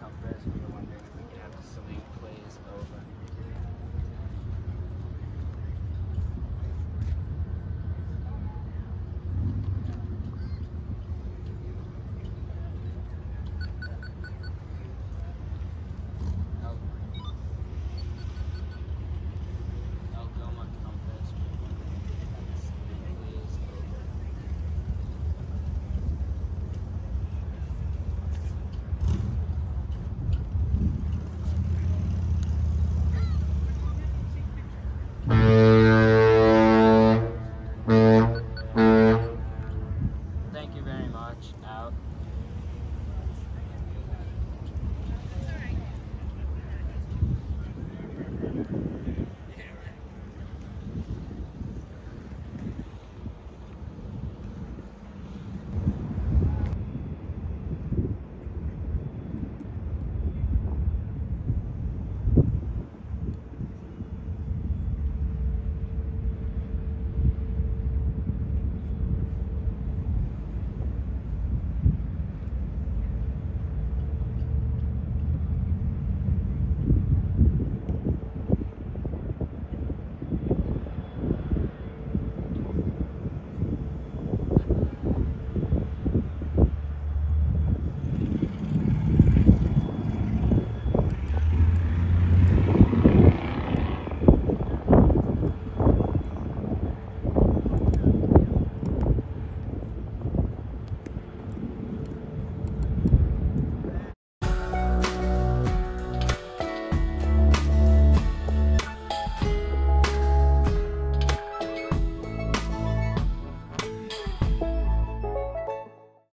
how fast we are one day. Thank you very much. Out.